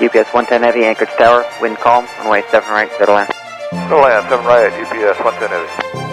UPS 110 Heavy, Anchorage Tower, wind calm, runway 7 right, middle land. Middle land, 7 right, UPS 110 Heavy.